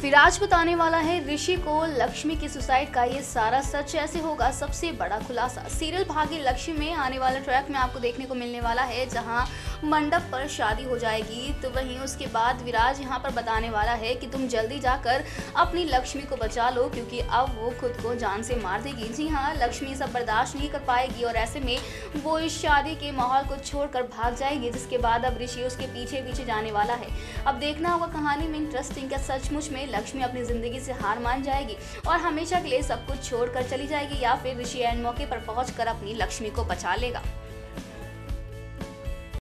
विराज बताने वाला है, ऋषि को लक्ष्मी की सुसाइड का ये सारा सच ऐसे होगा, सबसे बड़ा खुलासा। सीरियल भाग्य लक्ष्मी में आने वाला ट्रैक में आपको देखने को मिलने वाला है, जहाँ मंडप पर शादी हो जाएगी। तो वहीं उसके बाद विराज यहाँ पर बताने वाला है कि तुम जल्दी जाकर अपनी लक्ष्मी को बचा लो, क्योंकि अब वो खुद को जान से मार देगी। जी हाँ लक्ष्मी सब बर्दाश्त नहीं कर पाएगी और ऐसे में वो इस शादी के माहौल को छोड़कर भाग जाएगी, जिसके बाद अब ऋषि उसके पीछे पीछे जाने वाला है। अब देखना होगा कहानी में इंटरेस्टिंग क्या सचमुच में लक्ष्मी अपनी ज़िंदगी से हार मान जाएगी और हमेशा के लिए सब कुछ छोड़कर चली जाएगी, या फिर ऋषि एंड मौके पर पहुंचकर अपनी लक्ष्मी को बचा लेगा।